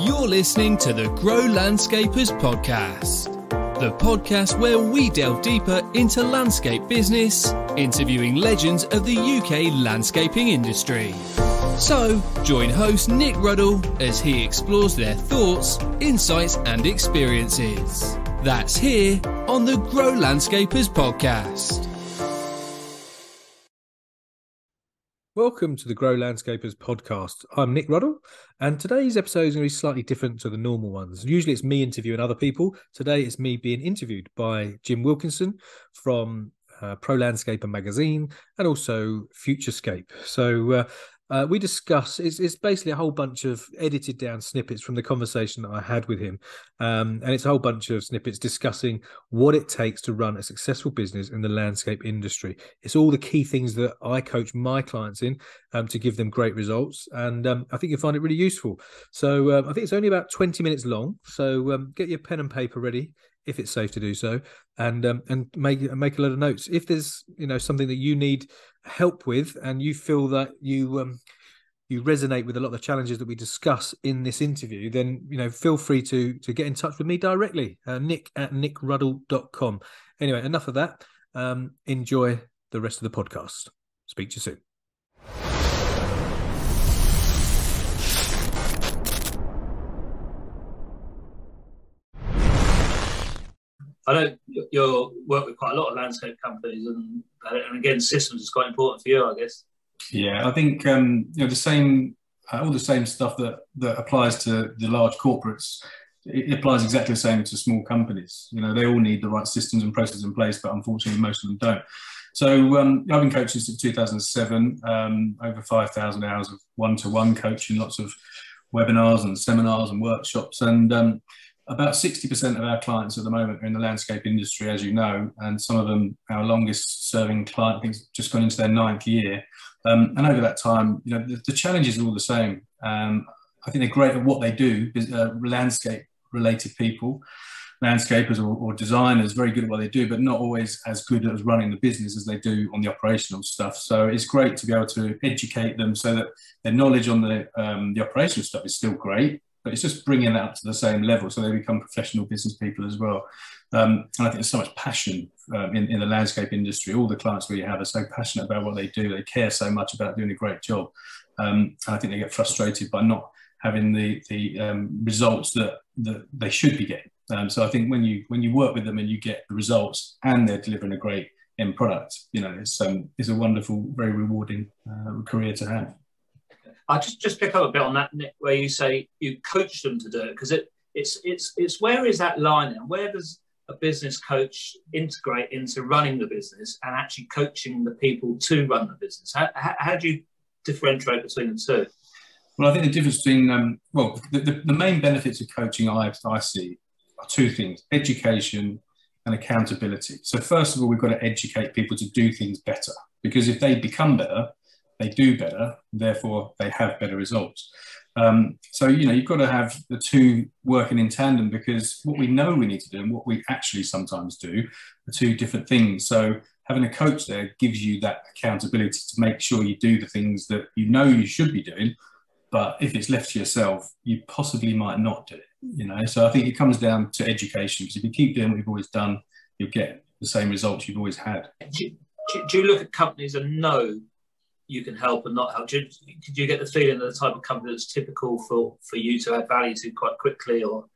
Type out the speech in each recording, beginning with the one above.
You're listening to the Grow Landscapers Podcast, the podcast where we delve deeper into landscape business, interviewing legends of the UK landscaping industry. So, join host Nick Ruddle as he explores their thoughts, insights, and experiences. That's here on the Grow Landscapers Podcast. Welcome to the Grow Landscapers podcast. I'm Nick Ruddle, and today's episode is going to be slightly different to the normal ones. Usually it's me interviewing other people. Today it's me being interviewed by Jim Wilkinson from uh, Pro Landscaper magazine and also Futurescape. So uh, uh, we discuss it's, it's, basically a whole bunch of edited down snippets from the conversation that I had with him, um, and it's a whole bunch of snippets discussing what it takes to run a successful business in the landscape industry. It's all the key things that I coach my clients in um, to give them great results, and um, I think you'll find it really useful. So um, I think it's only about twenty minutes long. So um, get your pen and paper ready if it's safe to do so, and um, and make make a lot of notes. If there's you know something that you need help with, and you feel that you um, you resonate with a lot of the challenges that we discuss in this interview, then you know feel free to to get in touch with me directly, uh, Nick at nickruddle.com. Anyway, enough of that. Um, enjoy the rest of the podcast. Speak to you soon. I know you work with quite a lot of landscape companies, and and again, systems is quite important for you, I guess. Yeah, I think um, you know the same, uh, all the same stuff that that applies to the large corporates. It applies exactly the same to small companies. You know, they all need the right systems and processes in place, but unfortunately, most of them don't. So um, I've been coaching since 2007, um, over 5,000 hours of one-to-one coaching, lots of webinars and seminars and workshops, and um, about 60% of our clients at the moment are in the landscape industry, as you know, and some of them, our longest serving client, I think, just gone into their ninth year. Um, and over that time, you know, the, the challenges are all the same. Um, I think they're great at what they do, uh, landscape related people, landscapers or, or, designers, very good at what they do, but not always as good at running the business as they do on the operational stuff. So it's great to be able to educate them so that their knowledge on the, um, the operational stuff is still great, but it's just bringing that up to the same level so they become professional business people as well. Um, and I think there's so much passion um, in, in the landscape industry. All the clients we have are so passionate about what they do. They care so much about doing a great job. Um, and I think they get frustrated by not having the, the um, results that, that they should be getting. Um, so I think when you when you work with them and you get the results and they're delivering a great end product, you know, it's um, it's a wonderful, very rewarding uh, career to have. I just just pick up a bit on that, Nick, where you say you coach them to do it because it it's it's it's where is that line and where does a business coach integrate into running the business and actually coaching the people to run the business? How, how, how do you differentiate between the two? Well, I think the difference between um, well, the, the, the main benefits of coaching I, I see are two things: education and accountability. So first of all, we've got to educate people to do things better because if they become better, they do better, therefore they have better results. Um, so, you know, you've got to have the two working in tandem because what we know we need to do and what we actually sometimes do are two different things. So, having a coach there gives you that accountability to make sure you do the things that you know you should be doing. But if it's left to yourself, you possibly might not do it, you know. So, I think it comes down to education because if you keep doing what you've always done, you'll get the same results you've always had. Do, do you look at companies and know you can help and not help. Did, did you get the feeling that the type of company that's typical for, for you to add value to quite quickly or?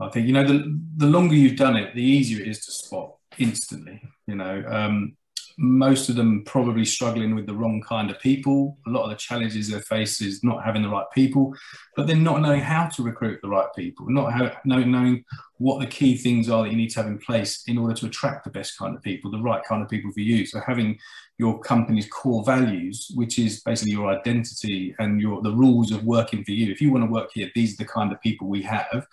I think, you know, the, the longer you've done it, the easier it is to spot instantly, you know. Um, most of them probably struggling with the wrong kind of people. A lot of the challenges they face is not having the right people, but then not knowing how to recruit the right people, not how, knowing, what the key things are that you need to have in place in order to attract the best kind of people, the right kind of people for you. So having your company's core values, which is basically your identity and your the rules of working for you. If you want to work here, these are the kind of people we have.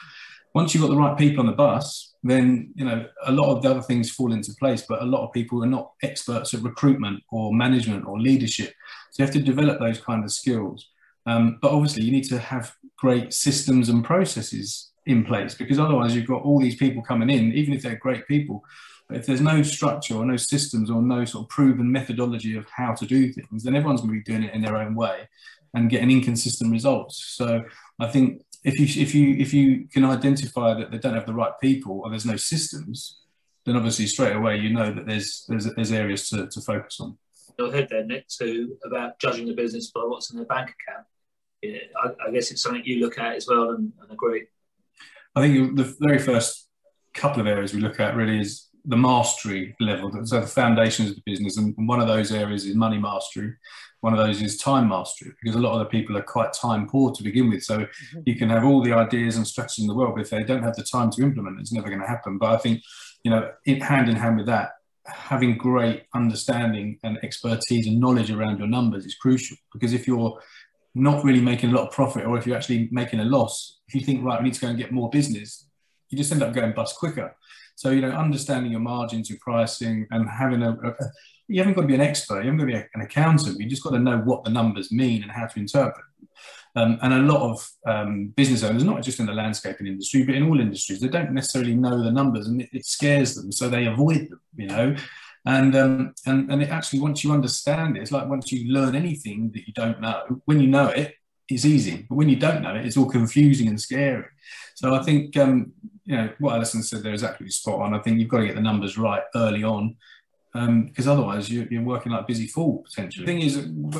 Once you've got the right people on the bus, then you know a lot of the other things fall into place. But a lot of people are not experts at recruitment or management or leadership, so you have to develop those kind of skills. Um, but obviously, you need to have great systems and processes in place because otherwise, you've got all these people coming in, even if they're great people. But if there's no structure or no systems or no sort of proven methodology of how to do things, then everyone's going to be doing it in their own way and getting inconsistent results. So I think if you if you if you can identify that they don't have the right people or there's no systems, then obviously straight away you know that there's there's there's areas to, to focus on. Your head there, Nick, too, about judging the business by what's in their bank account. Yeah, I, I, guess it's something you look at as well and, and agree. I think the very first couple of areas we look at really is the mastery level, so the foundations of the business, and one of those areas is money mastery. One of those is time mastery, because a lot of the people are quite time poor to begin with. So mm-hmm. you can have all the ideas and strategies in the world, but if they don't have the time to implement, it's never going to happen. But I think, you know, in, hand in hand with that, having great understanding and expertise and knowledge around your numbers is crucial. Because if you're not really making a lot of profit, or if you're actually making a loss, if you think right, we need to go and get more business, you just end up going bust quicker. So, you know, understanding your margins, your pricing, and having a, a, you haven't got to be an expert, you haven't got to be an accountant, you just got to know what the numbers mean and how to interpret them. Um, and a lot of um, business owners, not just in the landscaping industry, but in all industries, they don't necessarily know the numbers and it, it scares them, so they avoid them, you know. And, um, and and it actually, once you understand it, it's like once you learn anything that you don't know, when you know it, it's easy. But when you don't know it, it's all confusing and scary. So I think um, you know what Alison said there is absolutely spot on. I think you've got to get the numbers right early on because um, otherwise you're, you're, working like busy fool potentially. The thing is,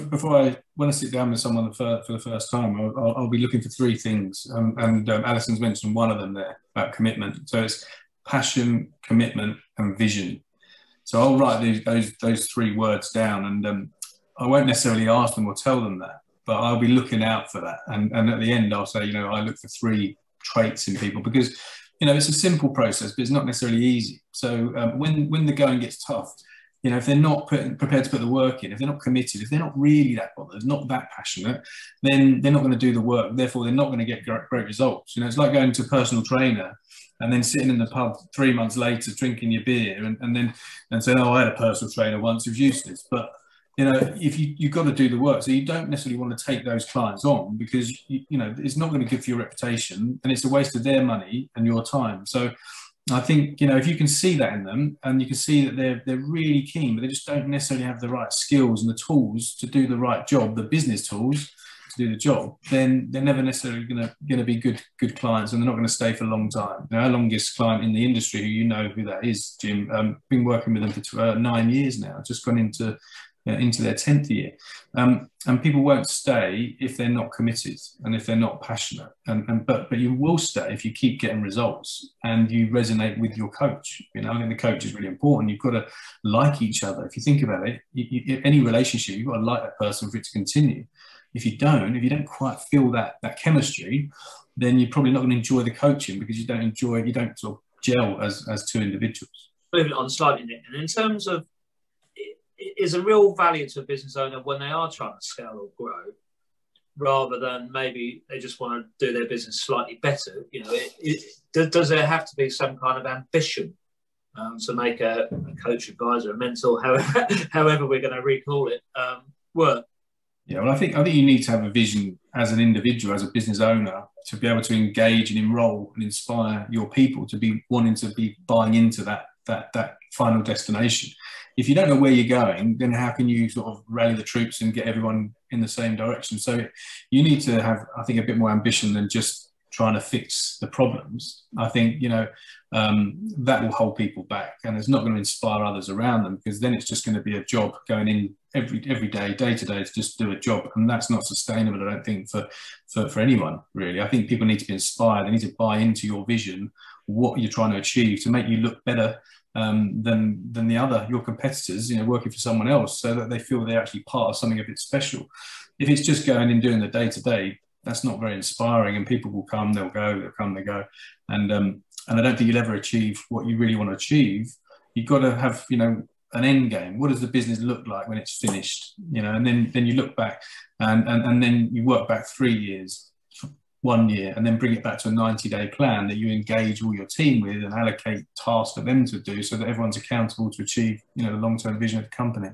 before I when I sit down with someone for, for the first time, I'll, I'll, be looking for three things, um, and um, Alison's mentioned one of them there about commitment. So it's passion, commitment, and vision. So I'll write these, those those three words down, and um, I won't necessarily ask them or tell them that, but I'll be looking out for that. And, and at the end, I'll say, you know, I look for three traits in people because you know it's a simple process but it's not necessarily easy. So um, when when the going gets tough you know if they're not put, prepared to put the work in if they're not committed if they're not really that bothered not that passionate then they're not going to do the work. Therefore they're not going to get great, great results. You know it's like going to a personal trainer and then sitting in the pub three months later drinking your beer and, and then and saying oh i had a personal trainer once who's useless. But you know, if you you've got to do the work, so you don't necessarily want to take those clients on because you, you know it's not going to good for your reputation, and it's a waste of their money and your time. So, I think you know if you can see that in them, and you can see that they're they're really keen, but they just don't necessarily have the right skills and the tools to do the right job, the business tools to do the job, then they're never necessarily going to going to be good good clients, and they're not going to stay for a long time. Our longest client in the industry, who you know who that is, Jim, um, been working with them for uh, nine years now. Just gone into into their 10th year. Um, and people won't stay if they're not committed and if they're not passionate. And, and, but, but you will stay if you keep getting results and you resonate with your coach. You know, I think the coach is really important. You've got to like each other. If you think about it, you, you, any relationship, you've got to like that person for it to continue. If you don't, if you don't quite feel that, that chemistry, then you're probably not going to enjoy the coaching because you don't enjoy, you don't sort of gel as, as two individuals. Moving on slightly, and in terms of is a real value to a business owner when they are trying to scale or grow, rather than maybe they just want to do their business slightly better. You know, it, it, does there have to be some kind of ambition um, to make a, a, coach, advisor, a mentor, however, however we're going to recall it, um, work? Yeah, well, I think I think you need to have a vision as an individual, as a business owner, to be able to engage and enroll and inspire your people to be wanting to be buying into that that that final destination if you don't know where you're going, then how can you sort of rally the troops and get everyone in the same direction? So you need to have, I think, a bit more ambition than just trying to fix the problems. I think you know um, that will hold people back, and it's not going to inspire others around them because then it's just going to be a job going in every every day, day to day, to just do a job, and that's not sustainable. I don't think for for, for anyone really. I think people need to be inspired. They need to buy into your vision, what you're trying to achieve, to make you look better um, than than the other your competitors, you know, working for someone else, so that they feel they're actually part of something a bit special. If it's just going and doing the day to day, that's not very inspiring. And people will come, they'll go, they'll come, they go, and um, and I don't think you'll ever achieve what you really want to achieve. You've got to have, you know, an end game. What does the business look like when it's finished? You know, and then then you look back, and and, and then you work back three years, one year and then bring it back to a 90 day plan that you engage all your team with and allocate tasks for them to do so that everyone's accountable to achieve you know the long-term vision of the company.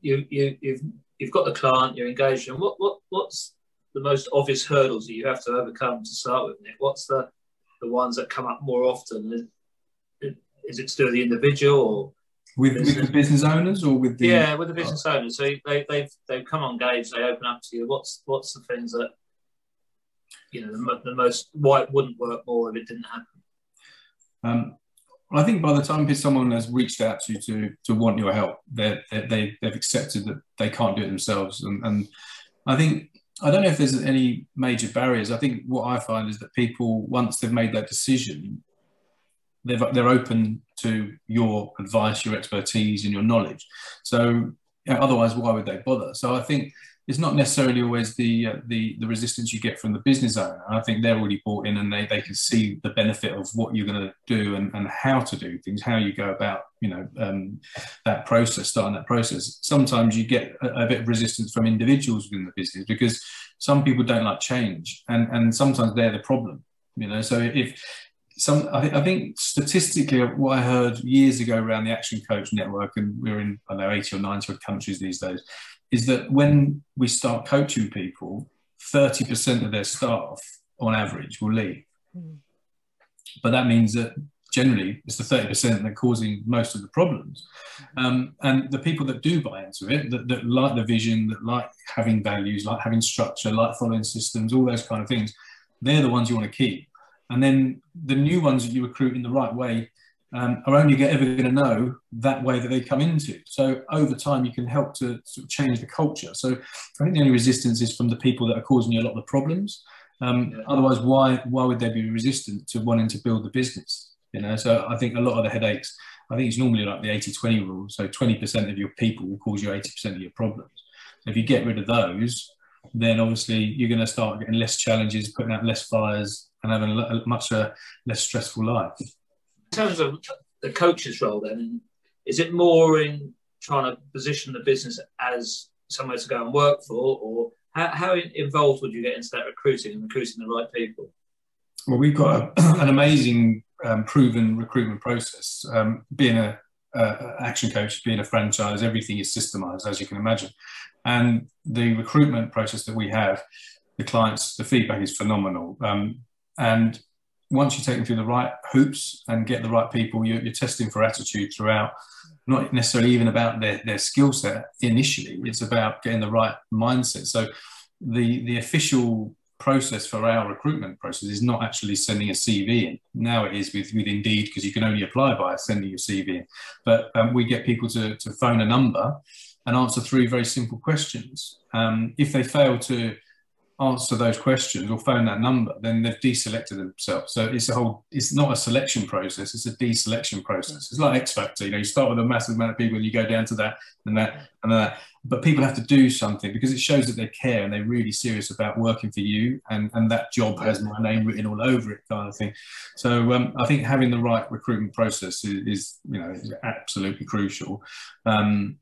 You, you you've you've got the client you're engaged and what what what's the most obvious hurdles that you have to overcome to start with Nick? what's the the ones that come up more often? Is it still the individual or with, with the business? owners or with the yeah with the business owners. So they, they've they've come on engaged they open up to you. What's what's the things that you know the, the, most why it wouldn't work more if it didn't happen? Um, I think by the time someone has reached out to you to to want your help, they they they've accepted that they can't do it themselves, and, and I think I don't know if there's any major barriers. I think what I find is that people once they've made that decision, they've, they're open to your advice, your expertise, and your knowledge. So otherwise, why would they bother? So I think it's not necessarily always the uh, the the resistance you get from the business owner. I think they're already bought in and they, they can see the benefit of what you're going to do and, and how to do things, how you go about you know um, that process, starting that process. Sometimes you get a, a, bit of resistance from individuals within the business because some people don't like change, and and sometimes they're the problem. You know, so if some I, th- I, think statistically what I heard years ago around the Action Coach Network, and we're in I know 80 or 90 countries these days is that when we start coaching people, 30% of their staff on average will leave. Mm. But that means that generally it's the 30% that are causing most of the problems. Mm-hmm. Um, and the people that do buy into it, that, that like the vision, that like having values, like having structure, like following systems, all those kind of things, they're the ones you want to keep. And then the new ones that you recruit in the right way um, are only ever going to know that way that they come into. So over time, you can help to sort of change the culture. So I think the only resistance is from the people that are causing you a lot of the problems. Um, yeah. Otherwise, why why would they be resistant to wanting to build the business? You know, so I think a lot of the headaches. I think it's normally like the 80-20 rule. So 20% of your people will cause you 80% of your problems. So if you get rid of those, then obviously you're going to start getting less challenges, putting out less fires, and having a much uh, less stressful life terms of the coach's role, then is it more in trying to position the business as somewhere to go and work for, or how, how involved would you get into that recruiting and recruiting the right people? Well, we've got a, an amazing, um, proven recruitment process. Um, being a, a, action coach, being a franchise, everything is systemized, as you can imagine. And the recruitment process that we have, the clients, the feedback is phenomenal. Um, and once you take them through the right hoops and get the right people, you're, you're testing for attitude throughout. Not necessarily even about their, their skill set initially. It's about getting the right mindset. So the the official process for our recruitment process is not actually sending a CV in. Now it is with, with Indeed because you can only apply by sending your CV in. But um, we get people to, to phone a number and answer three very simple questions. Um, if they fail to answer those questions or phone that number, then they've deselected themselves. So it's a whole, it's not a selection process, it's a deselection process. It's like X Factor, you know, you start with a massive amount of people and you go down to that and that and that. But people have to do something because it shows that they care and they're really serious about working for you and, and that job has my name written all over it kind of thing. So um, I think having the right recruitment process is, is you know, is absolutely crucial. Um,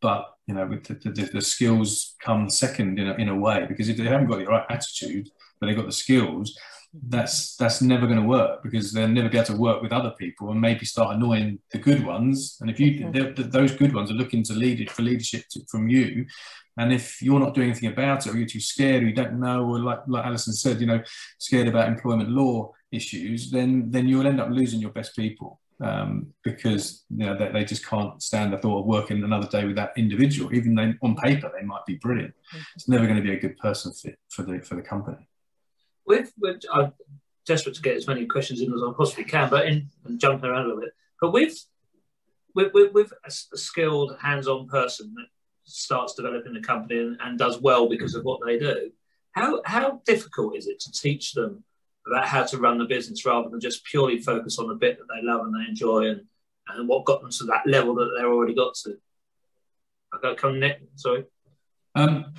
but you know, the, the, the, skills come second in a, in a way because if they haven't got the right attitude, but they've got the skills, mm-hmm. that's that's never going to work because they'll never be able to work with other people and maybe start annoying the good ones. And if you mm-hmm. those good ones are looking to lead it for leadership to, from you, and if you're not doing anything about it, or you're too scared, or you don't know, or like like Alison said, you know, scared about employment law issues, then then you'll end up losing your best people um, because you know they, they, just can't stand the thought of working another day with that individual, even though on paper they might be brilliant. Mm-hmm. It's never going to be a good person fit for the for the company. With, with I'm desperate to get as many questions in as I possibly can, but in and jumping around a little bit. But with with, with, with a, a skilled, hands-on person that starts developing the company and, and does well because of what they do, how how difficult is it to teach them about how to run the business rather than just purely focus on the bit that they love and they enjoy and, and what got them to that level that they're already got to. I got come Nick, sorry. Um,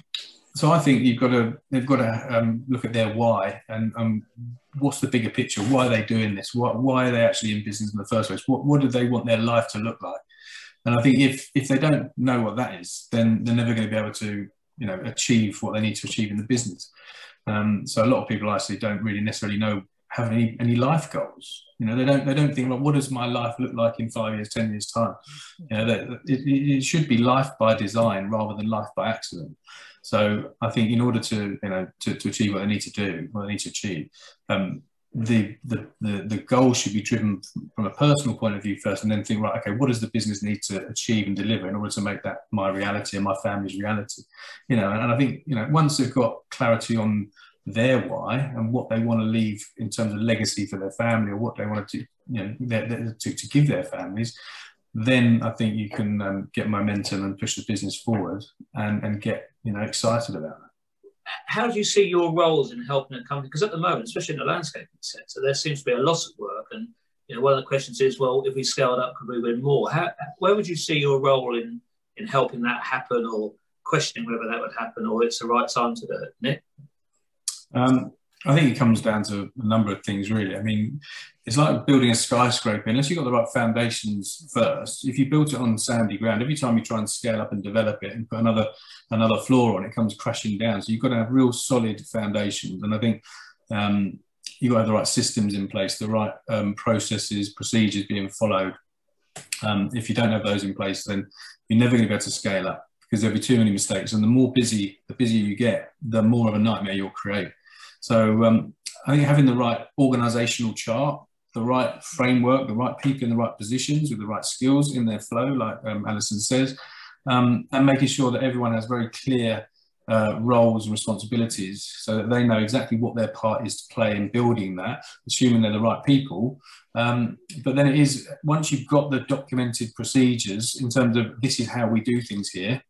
so I think you've got to they've got to um, look at their why and um, what's the bigger picture? Why are they doing this? What, why are they actually in business in the first place? What, what do they want their life to look like? And I think if if they don't know what that is, then they're never going to be able to you know achieve what they need to achieve in the business. Um, so a lot of people actually don't really necessarily know have any any life goals. You know, they don't they don't think, well, what does my life look like in five years, ten years time? You know, that, it, it should be life by design rather than life by accident. So I think in order to you know to, to achieve what they need to do, what they need to achieve, um, the, the, the, the goal should be driven from a personal point of view first and then think right okay what does the business need to achieve and deliver in order to make that my reality and my family's reality? You know and, and i think you know once they've got clarity on their why and what they want to leave in terms of legacy for their family or what they want to, you know, to, to give their families, then I think you can um, get momentum and push the business forward and, and get, you know, excited about it how do you see your roles in helping a company? Because at the moment, especially in the landscaping sector, there seems to be a lot of work. And you know, one of the questions is, well, if we scaled up, could we win more? How, where would you see your role in in helping that happen, or questioning whether that would happen, or it's the right time to do it? Um, I think it comes down to a number of things, really. I mean, it's like building a skyscraper. Unless you've got the right foundations first, if you built it on sandy ground, every time you try and scale up and develop it and put another another floor on, it comes crashing down. So you've got to have real solid foundations. And I think um, you've got to have the right systems in place, the right um, processes, procedures being followed. Um, if you don't have those in place, then you're never going to be able to scale up because there'll be too many mistakes. And the more busy, the busier you get, the more of a nightmare you'll create. So um, I think having the right organizational chart, the right framework, the right people in the right positions with the right skills in their flow, like um, Alison says, um, and making sure that everyone has very clear uh, roles and responsibilities so that they know exactly what their part is to play in building that, assuming they're the right people. Um, but then it is, once you've got the documented procedures in terms of this is how we do things here,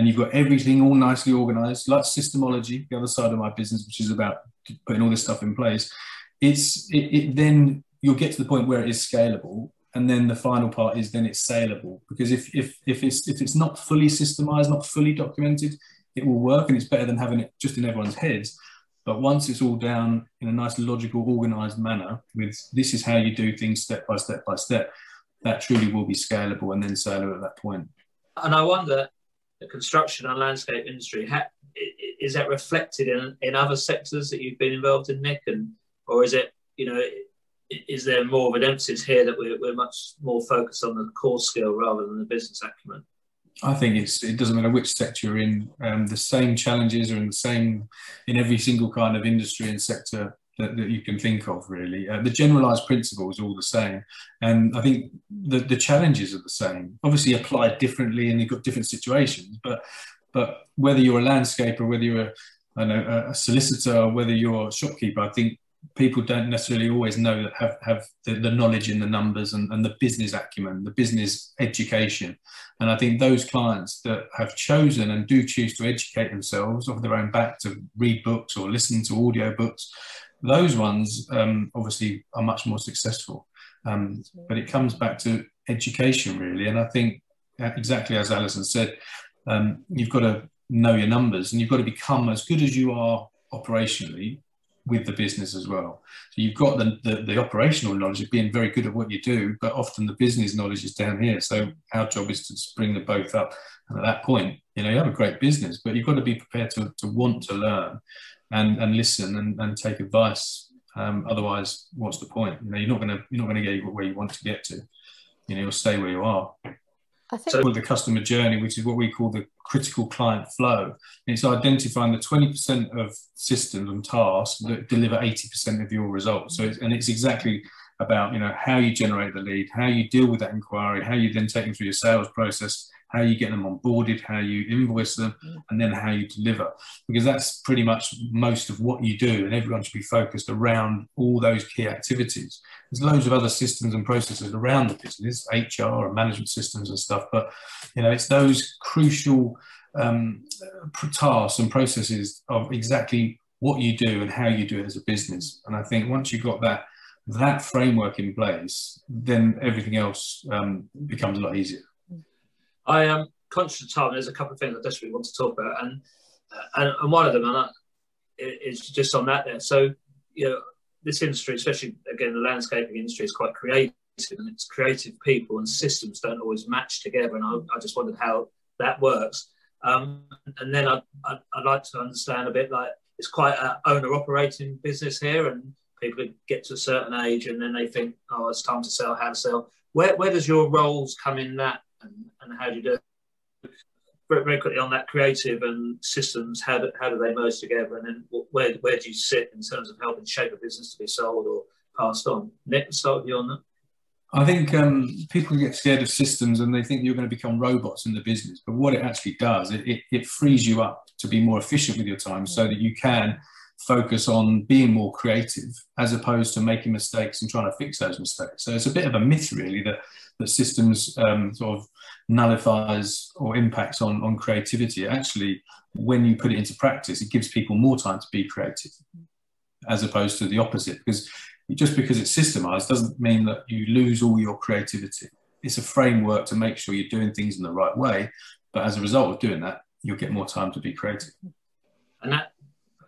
and you've got everything all nicely organized, like systemology, the other side of my business, which is about putting all this stuff in place, it's it, it then you'll get to the point where it is scalable and then the final part is then it's saleable. Because if if if it's if it's not fully systemized not fully documented it will work and it's better than having it just in everyone's heads. But once it's all down in a nice logical organized manner with this is how you do things step by step by step that truly will be scalable and then saleable at that point. point and i wonder the construction and landscape industry is that reflected in in other sectors that you've been involved in nick and or is it you know is there more of an emphasis here that we're, we're much more focused on the core skill rather than the business acumen? I think it's it doesn't matter which sector you're in. Um, the same challenges are in the same in every single kind of industry and sector that, that you can think of. Really, uh, the generalised principle is all the same, and I think the the challenges are the same. Obviously, applied differently, and you've got different situations. But but whether you're a landscaper, whether you're a, know, a solicitor, whether you're a shopkeeper, I think people don't necessarily always know that have, have the, the knowledge in the numbers and, and the business acumen, the business education. And I think those clients that have chosen and do choose to educate themselves off their own back to read books or listen to audio books, those ones um, obviously are much more successful. Um, but it comes back to education really. And I think uh, exactly as Alison said, um, you've got to know your numbers and you've got to become as good as you are operationally with the business as well. So you've got the, the, the, operational knowledge of being very good at what you do, but often the business knowledge is down here. So our job is to bring them both up. And at that point, you know, you have a great business, but you've got to be prepared to, to want to learn and, and listen and, and take advice. Um, otherwise, what's the point? You know, you're not going to you're not going to get where you want to get to. You know, you'll stay where you are. I think so the customer journey, which is what we call the critical client flow. It's identifying the 20% of systems and tasks that deliver 80% of your results. So, it's, and it's exactly about you know how you generate the lead, how you deal with that inquiry, how you then take them through your sales process, how you get them onboarded, how you invoice them, mm. and then how you deliver. Because that's pretty much most of what you do, and everyone should be focused around all those key activities. There's loads of other systems and processes around the business, HR and management systems and stuff, but you know it's those crucial um, tasks and processes of exactly what you do and how you do it as a business. And I think once you've got that that framework in place, then everything else um, becomes a lot easier. I am conscious of time. There's a couple of things I desperately want to talk about, and and, and one of them, and I, is just on that there. So you know, this industry, especially again the landscaping industry, is quite creative, and it's creative people and systems don't always match together. And I, I just wondered how that works. Um, and then I'd, I'd, I'd, like to understand a bit like it's quite an owner operating business here, and people get to a certain age and then they think, oh, it's time to sell, how to sell. Where, where does your roles come in that and, how do you do it? Very, very quickly on that creative and systems, how do, how do they merge together? And then where, where do you sit in terms of helping shape a business to be sold or passed on? Nick, start with you on that. I think um, people get scared of systems and they think you're going to become robots in the business. But what it actually does, it, it, it frees you up to be more efficient with your time so that you can focus on being more creative as opposed to making mistakes and trying to fix those mistakes. So it's a bit of a myth, really, that that systems um, sort of nullifies or impacts on on creativity. Actually, when you put it into practice, it gives people more time to be creative, as opposed to the opposite. Because just because it's systemized doesn't mean that you lose all your creativity. It's a framework to make sure you're doing things in the right way. But as a result of doing that, you'll get more time to be creative. And that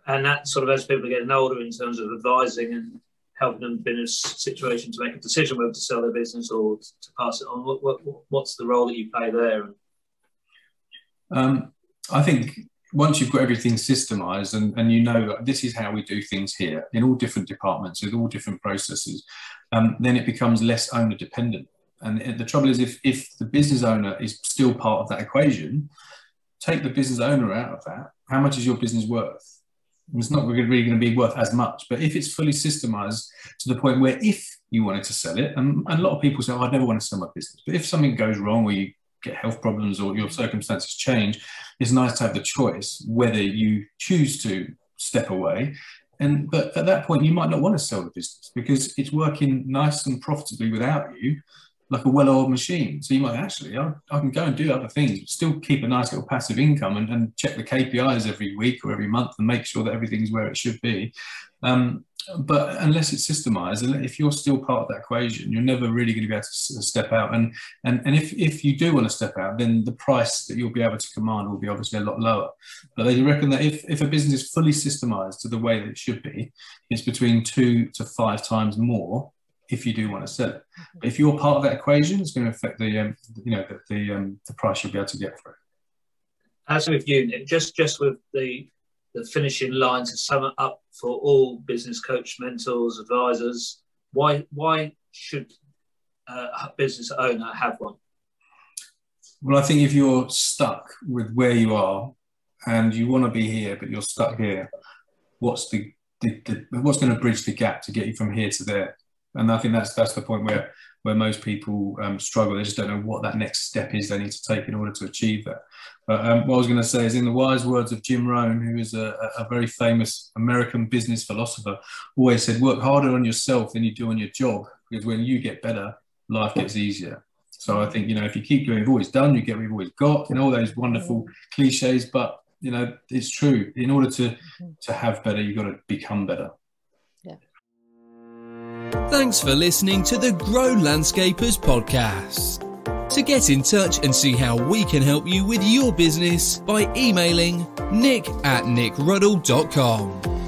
and that sort of as people are getting older in terms of advising and helping them in a situation to make a decision whether to sell their business or to pass it on. What, what, what's the role that you play there? Um, I think once you've got everything systemized and, and you know that this is how we do things here in all different departments with all different processes, um, then it becomes less owner dependent. And the trouble is, if, if the business owner is still part of that equation, take the business owner out of that. How much is your business worth? It's not really going to be worth as much. But if it's fully systemized to the point where if you wanted to sell it, and, and a lot of people say, oh, I never want to sell my business. But if something goes wrong or you get health problems or your circumstances change, it's nice to have the choice whether you choose to step away. And but at that point, you might not want to sell the business because it's working nice and profitably without you like a well-oiled machine. So you might actually, I, I, can go and do other things, but still keep a nice little passive income and, and, check the KPIs every week or every month and make sure that everything's where it should be. Um, but unless it's systemized, and if you're still part of that equation, you're never really going to be able to step out. And and and if if you do want to step out, then the price that you'll be able to command will be obviously a lot lower. But they reckon that if if a business is fully systemized to the way that it should be, it's between two to five times more if you do want to sell it. But if you're part of that equation, it's going to affect the um, you know the the, um, the price you'll be able to get for it. As with you, Nick, just just with the the finishing line to sum it up for all business coach, mentors, advisors, why why should a business owner have one? Well, I think if you're stuck with where you are and you want to be here, but you're stuck here, what's the, the, the what's going to bridge the gap to get you from here to there? And I think that's that's the point where where most people um, struggle. They just don't know what that next step is they need to take in order to achieve that. But um, what I was going to say is, in the wise words of Jim Rohn, who is a, a, very famous American business philosopher, always said, "Work harder on yourself than you do on your job, because when you get better, life gets easier." So I think you know if you keep doing what you've always done, you get what you've always got, and all those wonderful cliches. But you know it's true. In order to to have better, you've got to become better. Thanks for listening to the Grow Landscapers podcast. To get in touch and see how we can help you with your business by emailing nick at nickruddle.com.